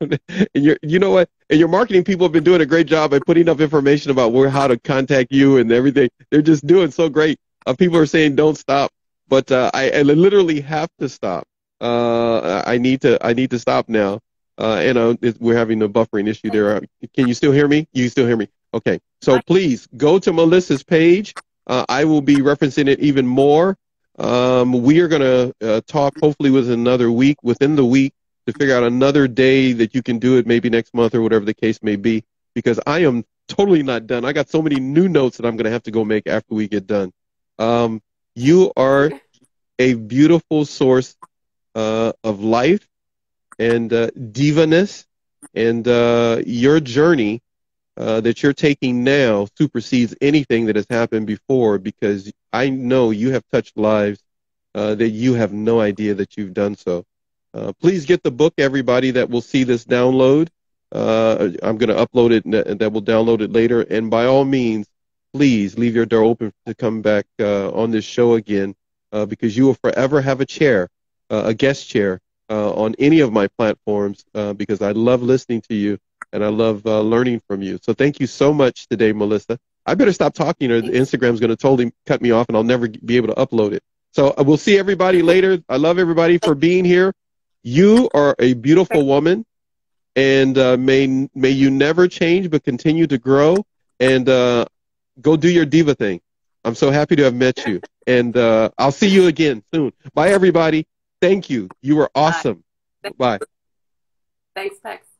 and (laughs) you're, you know what? And your marketing people have been doing a great job at putting up information about where how to contact you and everything. They're just doing so great. Uh, people are saying don't stop, but uh, I, I literally have to stop. Uh, I need to I need to stop now. Uh, and uh, we're having a buffering issue there. Can you still hear me? You still hear me? Okay. So please go to Melissa's page. Uh, I will be referencing it even more. Um, we are going to uh, talk hopefully within another week, within the week, to figure out another day that you can do it, maybe next month or whatever the case may be, because I am totally not done. I got so many new notes that I'm going to have to go make after we get done. Um, you are a beautiful source uh, of life and uh, divaness, and uh, your journey uh, that you're taking now supersedes anything that has happened before because I know you have touched lives uh, that you have no idea that you've done so. Uh, please get the book, everybody that will see this download. Uh, I'm going to upload it and that will download it later. And by all means, please leave your door open to come back uh, on this show again because you will forever have a chair, a guest chair on any of my platforms because I love listening to you and I love uh, learning from you. So thank you so much today, Melissa. I better stop talking or Instagram's going to totally cut me off and I'll never be able to upload it. So uh, we'll see everybody later. I love everybody for being here. You are a beautiful woman and uh, may, may you never change but continue to grow and uh, go do your diva thing. I'm so happy to have met you and uh, I'll see you again soon. Bye, everybody. Thank you. You were awesome. Bye. Bye. Thanks, Pex.